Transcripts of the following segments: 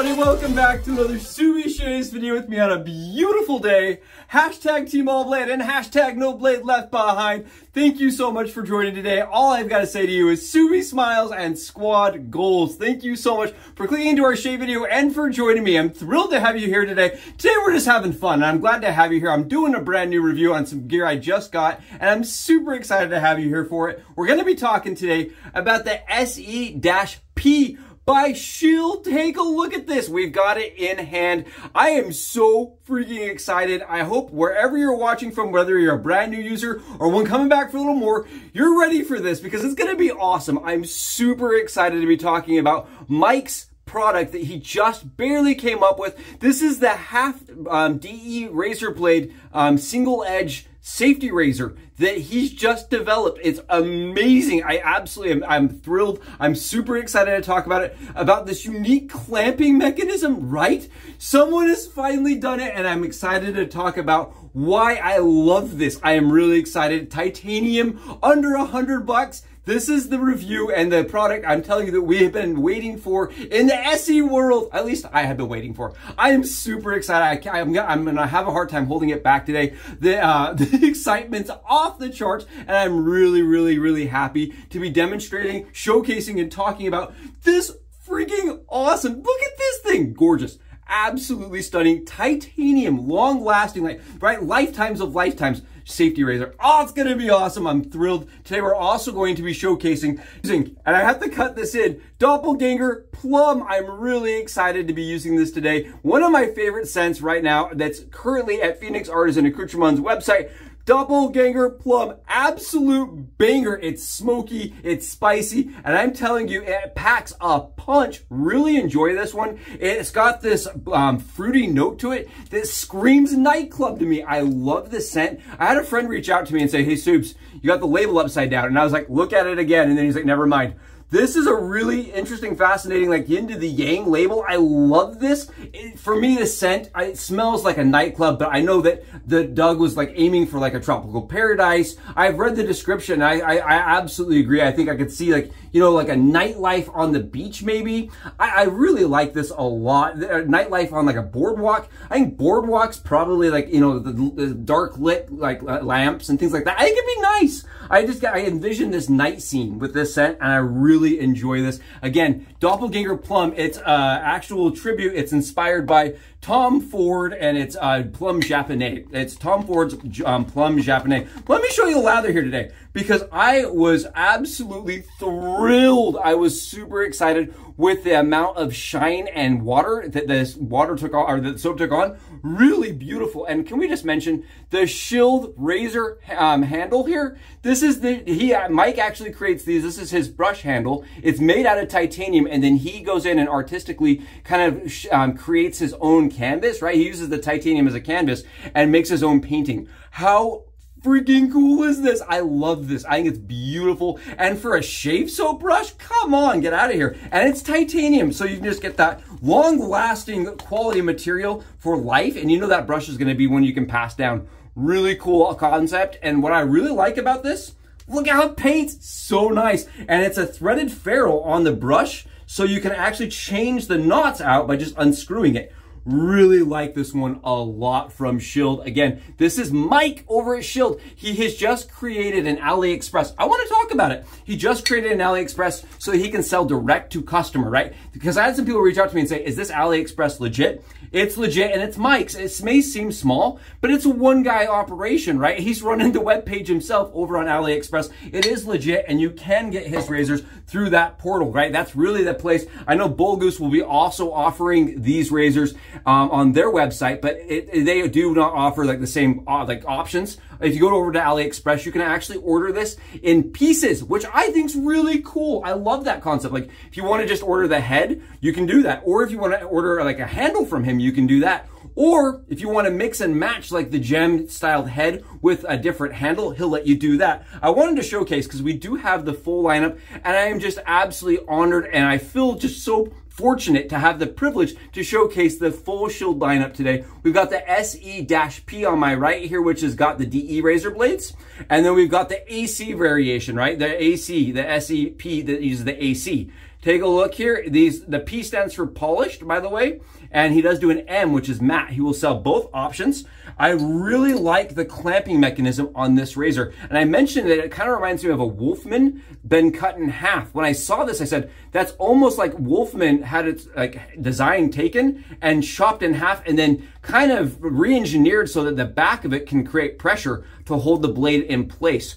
everybody, welcome back to another Subie Shaves video with me on a beautiful day. Hashtag Team All Blade and hashtag No Blade Left Behind. Thank you so much for joining today. All I've got to say to you is Subie Smiles and Squad Goals. Thank you so much for clicking into our Shay video and for joining me. I'm thrilled to have you here today. Today we're just having fun and I'm glad to have you here. I'm doing a brand new review on some gear I just got and I'm super excited to have you here for it. We're going to be talking today about the SE-P by Shield. Take a look at this. We've got it in hand. I am so freaking excited. I hope wherever you're watching from, whether you're a brand new user or one coming back for a little more, you're ready for this because it's going to be awesome. I'm super excited to be talking about Mike's product that he just barely came up with. This is the half um, DE razor blade um, single edge safety razor that he's just developed. It's amazing. I absolutely am I'm thrilled. I'm super excited to talk about it, about this unique clamping mechanism, right? Someone has finally done it and I'm excited to talk about why I love this. I am really excited. Titanium under a hundred bucks. This is the review and the product I'm telling you that we have been waiting for in the SE world. At least I have been waiting for. I am super excited. I, am to have a hard time holding it back today. The, uh, the excitement's off the charts and I'm really, really, really happy to be demonstrating, showcasing, and talking about this freaking awesome. Look at this thing. Gorgeous absolutely stunning titanium long lasting like right lifetimes of lifetimes safety razor. Oh, it's gonna be awesome. I'm thrilled. Today we're also going to be showcasing using, and I have to cut this in, Doppelganger Plum. I'm really excited to be using this today. One of my favorite scents right now that's currently at Phoenix Artisan Accoutrements website Doppelganger Plum, absolute banger. It's smoky, it's spicy, and I'm telling you, it packs a punch. Really enjoy this one. It's got this um, fruity note to it that screams nightclub to me. I love the scent. I had a friend reach out to me and say, hey, Soups, you got the label upside down. And I was like, look at it again. And then he's like, never mind. This is a really interesting, fascinating, like yin to the yang label. I love this. It, for me, the scent, it smells like a nightclub, but I know that the Doug was like aiming for like a tropical paradise. I've read the description. I, I, I absolutely agree. I think I could see like, you know, like a nightlife on the beach, maybe. I, I really like this a lot. Uh, nightlife on like a boardwalk. I think boardwalks probably like, you know, the, the dark lit like lamps and things like that. I think it'd be nice. I just I envisioned this night scene with this scent and I really enjoy this. Again, Doppelganger Plum, it's uh, actual tribute. It's inspired by Tom Ford and it's uh, Plum Japonais. It's Tom Ford's um, Plum Japonais. Let me show you the lather here today because I was absolutely thrilled. I was super excited with the amount of shine and water that this water took on, or the soap took on. Really beautiful. And can we just mention the Shield razor um, handle here? This is the, he, uh, Mike actually creates these. This is his brush handle. It's made out of titanium and then he goes in and artistically kind of um, creates his own canvas, right? He uses the titanium as a canvas and makes his own painting. How freaking cool is this? I love this. I think it's beautiful. And for a shave soap brush, come on, get out of here. And it's titanium, so you can just get that long-lasting quality material for life. And you know that brush is gonna be one you can pass down. Really cool concept. And what I really like about this, look how it paints. So nice. And it's a threaded ferrule on the brush, so you can actually change the knots out by just unscrewing it. Really like this one a lot from Shield. Again, this is Mike over at Shield. He has just created an AliExpress. I want to talk about it. He just created an AliExpress so he can sell direct to customer, right? Because I had some people reach out to me and say, is this AliExpress legit? It's legit and it's Mike's. It may seem small, but it's a one guy operation, right? He's running the web page himself over on AliExpress. It is legit and you can get his razors through that portal, right? That's really the place. I know Bull Goose will be also offering these razors um, on their website, but it, they do not offer like the same uh, like options. If you go over to AliExpress, you can actually order this in pieces, which I think is really cool. I love that concept. Like if you want to just order the head, you can do that. Or if you want to order like a handle from him, you can do that. Or if you want to mix and match like the gem styled head with a different handle, he'll let you do that. I wanted to showcase because we do have the full lineup and I am just absolutely honored and I feel just so fortunate to have the privilege to showcase the full Shield lineup today. We've got the SE-P on my right here, which has got the DE razor blades. And then we've got the AC variation, right? The AC, the SEP that uses the AC. Take a look here. These The P stands for polished, by the way. And he does do an M, which is matte. He will sell both options. I really like the clamping mechanism on this razor. And I mentioned that it kind of reminds me of a Wolfman been cut in half. When I saw this, I said, that's almost like Wolfman had its like design taken and chopped in half and then kind of re-engineered so that the back of it can create pressure to hold the blade in place.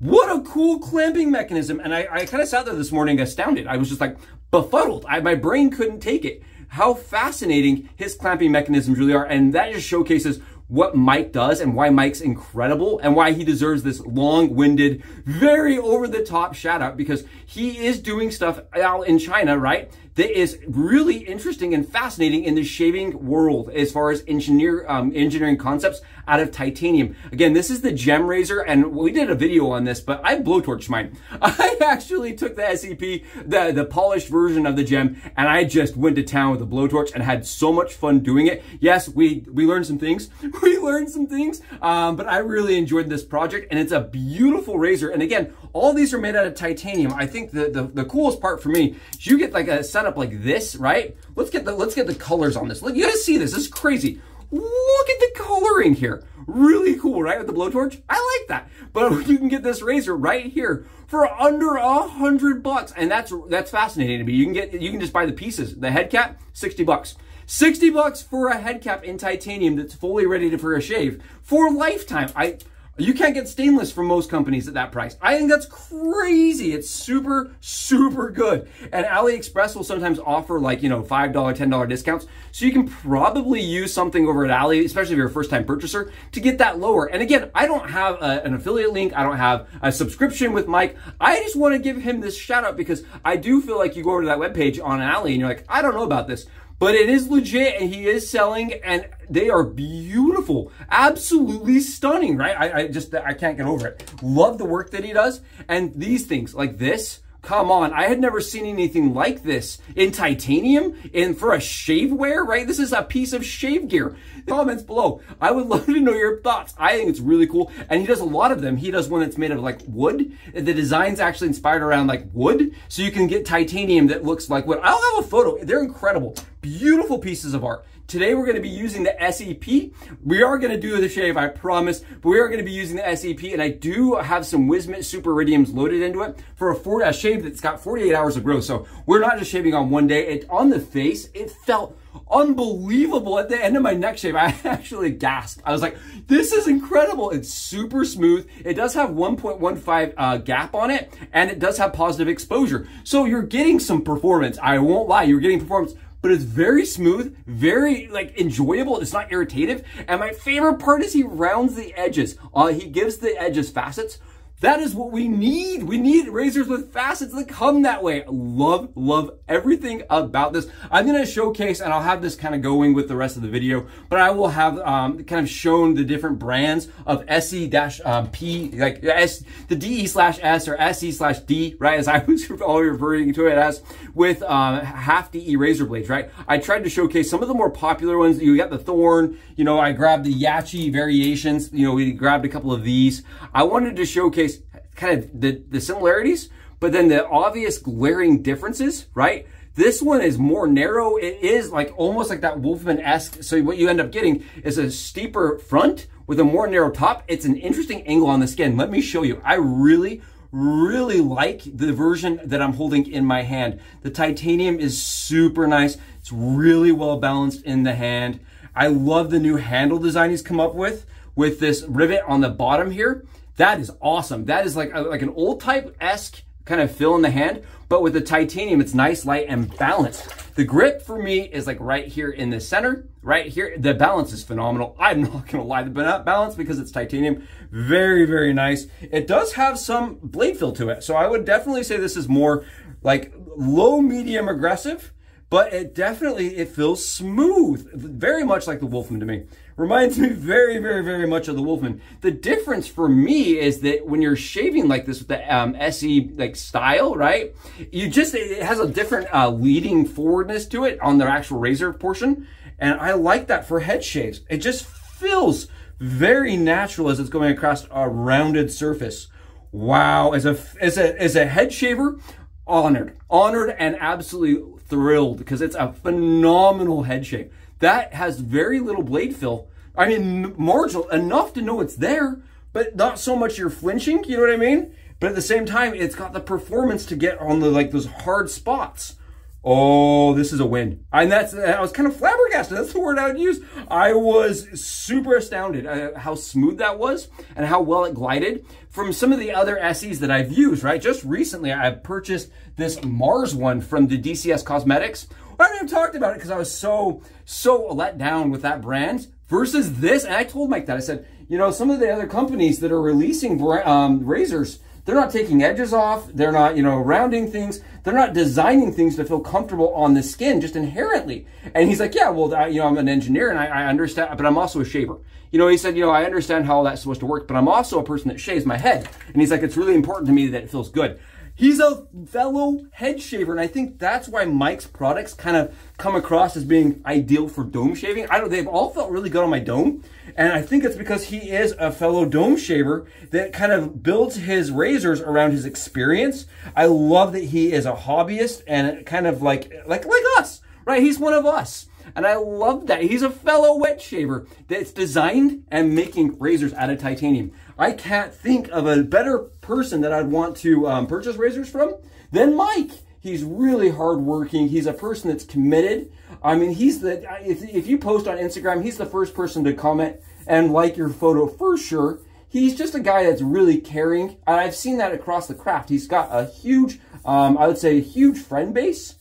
What a cool clamping mechanism. And I, I kind of sat there this morning astounded. I was just like befuddled. I, my brain couldn't take it. How fascinating his clamping mechanisms really are. And that just showcases what Mike does and why Mike's incredible and why he deserves this long-winded, very over-the-top shout out because he is doing stuff out in China, right? That is really interesting and fascinating in the shaving world as far as engineer um, engineering concepts out of titanium. Again, this is the gem razor, and we did a video on this, but I blowtorched mine. I actually took the SEP, the, the polished version of the gem, and I just went to town with a blowtorch and had so much fun doing it. Yes, we, we learned some things. We learned some things, um, but I really enjoyed this project, and it's a beautiful razor. And again, all these are made out of titanium. I think the, the, the coolest part for me is you get like a setup like this, right? Let's get the let's get the colors on this. Look, you gotta see this. This is crazy. Look at the coloring here. Really cool, right? With the blowtorch. I like that. But you can get this razor right here for under a hundred bucks. And that's that's fascinating to me. You can get you can just buy the pieces. The head cap, 60 bucks. 60 bucks for a head cap in titanium that's fully ready to, for a shave for lifetime. I you can't get stainless from most companies at that price. I think that's crazy. It's super, super good. And AliExpress will sometimes offer like, you know, $5, $10 discounts. So you can probably use something over at Ali, especially if you're a first time purchaser, to get that lower. And again, I don't have a, an affiliate link. I don't have a subscription with Mike. I just want to give him this shout out because I do feel like you go over to that webpage on Ali and you're like, I don't know about this but it is legit and he is selling and they are beautiful. Absolutely stunning right? I, I, just i can't get over it. Love the work that he does and these things like this Come on, I had never seen anything like this in titanium and for a shaveware, right? This is a piece of shave gear. Comments below. I would love to know your thoughts. I think it's really cool. And he does a lot of them. He does one that's made of like wood. The design's actually inspired around like wood. So you can get titanium that looks like wood. I'll have a photo. They're incredible. Beautiful pieces of art. Today we're going to be using the SEP. We are going to do the shave, I promise, but we are going to be using the SEP and I do have some Wizamet Super Iridiums loaded into it for a, four, a shave that's got 48 hours of growth. So we're not just shaving on one day. It On the face, it felt unbelievable. At the end of my neck shave, I actually gasped. I was like, this is incredible. It's super smooth. It does have 1.15 uh, gap on it and it does have positive exposure. So you're getting some performance. I won't lie, you're getting performance but it's very smooth, very like enjoyable. It's not irritative. And my favorite part is he rounds the edges. Uh, he gives the edges facets that is what we need. We need razors with facets that come that way. Love, love everything about this. I'm going to showcase, and I'll have this kind of going with the rest of the video, but I will have um, kind of shown the different brands of SE-P, um, like S, the DE slash S or SE slash D, right? As I was always referring to it as with um, half DE razor blades, right? I tried to showcase some of the more popular ones. You got the Thorn, you know, I grabbed the Tachi variations, you know, we grabbed a couple of these. I wanted to showcase kind of the, the similarities, but then the obvious glaring differences, right? This one is more narrow. It is like almost like that Wolfman-esque. So what you end up getting is a steeper front with a more narrow top. It's an interesting angle on the skin. Let me show you. I really, really like the version that I'm holding in my hand. The titanium is super nice. It's really well balanced in the hand. I love the new handle design he's come up with, with this rivet on the bottom here. That is awesome. That is like, uh, like an old type-esque kind of fill in the hand, but with the titanium, it's nice, light, and balanced. The grip for me is like right here in the center, right here. The balance is phenomenal. I'm not gonna lie, the balance because it's titanium, very, very nice. It does have some blade feel to it. So I would definitely say this is more like low, medium, aggressive, but it definitely, it feels smooth, very much like the Wolfman to me. Reminds me very, very, very much of the Wolfman. The difference for me is that when you're shaving like this with the um, SE like style, right? You just, it has a different uh, leading forwardness to it on the actual razor portion. And I like that for head shaves. It just feels very natural as it's going across a rounded surface. Wow, as a, as a, as a head shaver, honored, honored and absolutely thrilled because it's a phenomenal head shave. That has very little blade fill. I mean, marginal, enough to know it's there, but not so much you're flinching, you know what I mean? But at the same time, it's got the performance to get on the, like, those hard spots. Oh, this is a win. And that's, I was kind of flabbergasted. That's the word I would use. I was super astounded at how smooth that was and how well it glided from some of the other SEs that I've used, right? Just recently, I purchased this Mars one from the DCS Cosmetics. I haven't even talked about it because I was so, so let down with that brand versus this. And I told Mike that. I said, you know, some of the other companies that are releasing um, razors, they're not taking edges off. They're not, you know, rounding things. They're not designing things to feel comfortable on the skin just inherently. And he's like, yeah, well, I, you know, I'm an engineer and I, I understand, but I'm also a shaver. You know, he said, you know, I understand how all that's supposed to work, but I'm also a person that shaves my head. And he's like, it's really important to me that it feels good. He's a fellow head shaver, and I think that's why Mike's products kind of come across as being ideal for dome shaving. I don't, they've all felt really good on my dome, and I think it's because he is a fellow dome shaver that kind of builds his razors around his experience. I love that he is a hobbyist and kind of like, like, like us, right? He's one of us. And I love that. He's a fellow wet shaver that's designed and making razors out of titanium. I can't think of a better person that I'd want to um, purchase razors from than Mike. He's really hardworking. He's a person that's committed. I mean, he's the, if, if you post on Instagram, he's the first person to comment and like your photo for sure. He's just a guy that's really caring. And I've seen that across the craft. He's got a huge, um, I would say, a huge friend base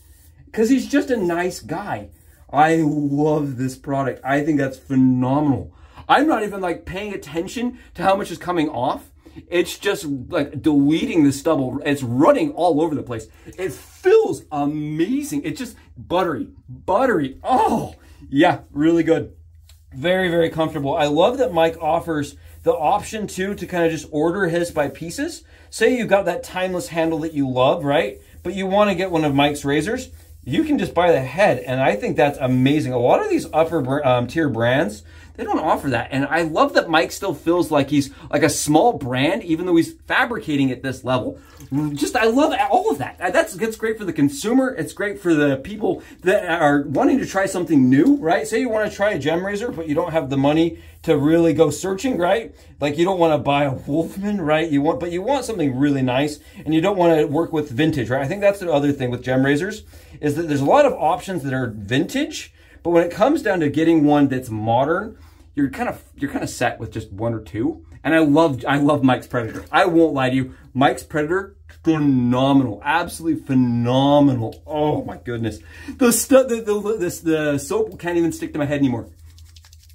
because he's just a nice guy. I love this product. I think that's phenomenal. I'm not even like paying attention to how much is coming off. It's just like deleting the stubble. It's running all over the place. It feels amazing. It's just buttery, buttery. Oh, yeah, really good. Very, very comfortable. I love that Mike offers the option too to kind of just order his by pieces. Say you've got that timeless handle that you love, right? But you want to get one of Mike's razors you can just buy the head. And I think that's amazing. A lot of these upper um, tier brands, they don't offer that. And I love that Mike still feels like he's like a small brand, even though he's fabricating at this level. Just, I love all of that. That's, that's great for the consumer. It's great for the people that are wanting to try something new, right? Say you want to try a gem razor, but you don't have the money to really go searching, right? Like you don't want to buy a Wolfman, right? You want, but you want something really nice and you don't want to work with vintage, right? I think that's the other thing with gem razors is that there's a lot of options that are vintage, but when it comes down to getting one that's modern, you're kind of, you're kind of set with just one or two. And I love, I love Mike's Predator. I won't lie to you. Mike's Predator, phenomenal, absolutely phenomenal. Oh my goodness. The stuff, the, the, this, the soap can't even stick to my head anymore.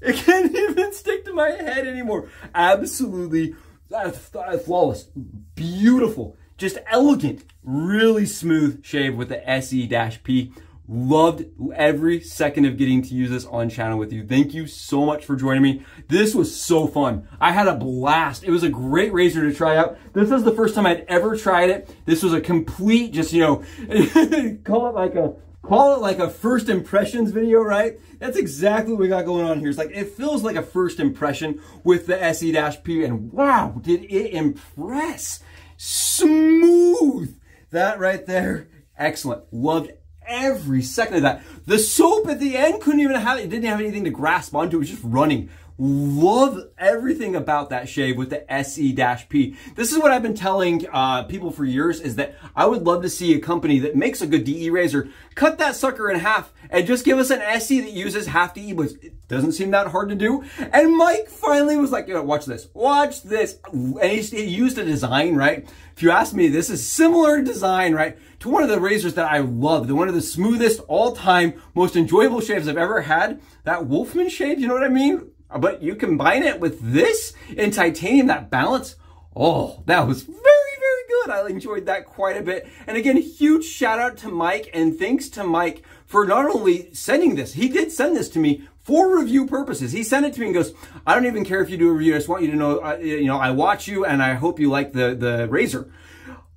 It can't even stick to my head anymore. Absolutely uh, flawless, beautiful, just elegant, really smooth shave with the SE-P. Loved every second of getting to use this on channel with you. Thank you so much for joining me. This was so fun. I had a blast. It was a great razor to try out. This was the first time I'd ever tried it. This was a complete, just, you know, call it like a call it like a first impressions video, right? That's exactly what we got going on here. It's like, it feels like a first impression with the SE-P and wow, did it impress. Smooth. That right there, excellent. Loved every second of that. The soap at the end couldn't even have, it didn't have anything to grasp onto. It was just running. Love everything about that shave with the SE-P. This is what I've been telling uh, people for years is that I would love to see a company that makes a good DE razor cut that sucker in half and just give us an SE that uses half DE, but it doesn't seem that hard to do. And Mike finally was like, you know, watch this, watch this. And he, used a design, right? If you ask me, this is similar design, right? To one of the razors that I love, the one of the smoothest all-time, most enjoyable shaves I've ever had. That Wolfman shave, you know what I mean? But you combine it with this in titanium, that balance, oh, that was very, very good. I enjoyed that quite a bit. And again, huge shout out to Mike and thanks to Mike for not only sending this, he did send this to me for review purposes. He sent it to me and goes, I don't even care if you do a review. I just want you to know, uh, you know, I watch you and I hope you like the, the razor.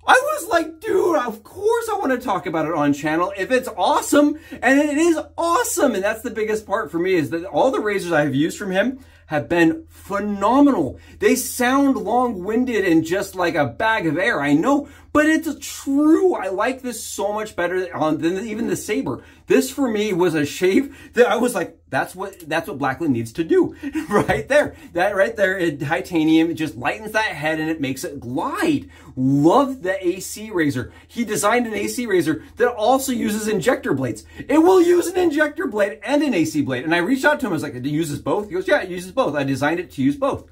I was like, dude, of course I want to talk about it on channel if it's awesome. And it is awesome. And that's the biggest part for me is that all the razors I have used from him have been phenomenal. They sound long-winded and just like a bag of air, I know, but it's true. I like this so much better than even the Sabre. This for me was a shave that I was like, that's what that's what Blackland needs to do right there. That right there, it, titanium, it just lightens that head and it makes it glide. Love the AC razor. He designed an AC razor that also uses injector blades. It will use an injector blade and an AC blade. And I reached out to him, I was like, it uses both? He goes, yeah, it uses both. I designed it to use both.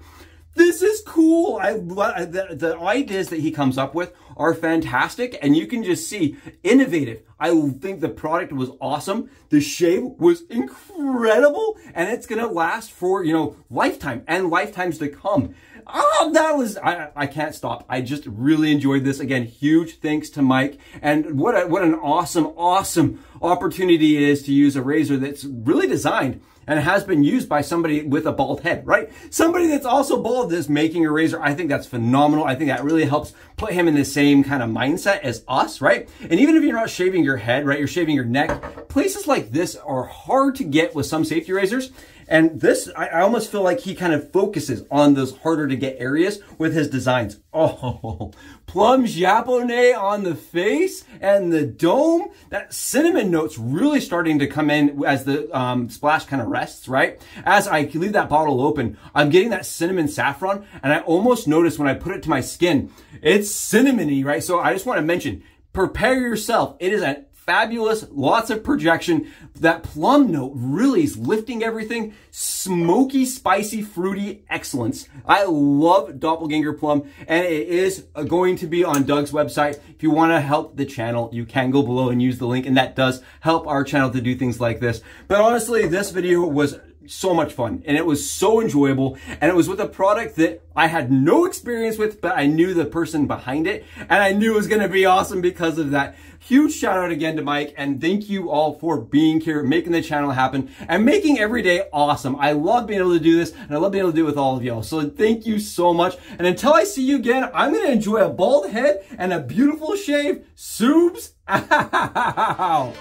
This is cool. I the, the ideas that he comes up with are fantastic and you can just see innovative. I think the product was awesome. The shave was incredible and it's going to last for, you know, lifetime and lifetimes to come. Oh, that was, I, I can't stop. I just really enjoyed this. Again, huge thanks to Mike. And what a, what an awesome, awesome opportunity it is to use a razor that's really designed and has been used by somebody with a bald head, right? Somebody that's also bald is making a razor. I think that's phenomenal. I think that really helps put him in the same kind of mindset as us, right? And even if you're not shaving your head, right, you're shaving your neck, places like this are hard to get with some safety razors. And this, I, I almost feel like he kind of focuses on those harder to get areas with his designs. Oh, plum japonais on the face and the dome. That cinnamon note's really starting to come in as the um, splash kind of rests, right? As I leave that bottle open, I'm getting that cinnamon saffron and I almost notice when I put it to my skin, it's cinnamony, right? So I just want to mention, prepare yourself. It is a fabulous, lots of projection. That plum note really is lifting everything. Smoky, spicy, fruity excellence. I love Doppelganger Plum, and it is going to be on Doug's website. If you want to help the channel, you can go below and use the link, and that does help our channel to do things like this. But honestly, this video was so much fun and it was so enjoyable and it was with a product that I had no experience with but I knew the person behind it and I knew it was going to be awesome because of that. Huge shout out again to Mike and thank you all for being here, making the channel happen and making every day awesome. I love being able to do this and I love being able to do it with all of y'all. So thank you so much. And until I see you again, I'm going to enjoy a bald head and a beautiful shave. Subs out.